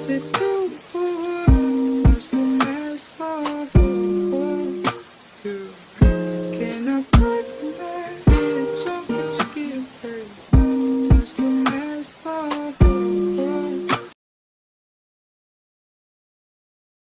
is it too far? have asked for you. Can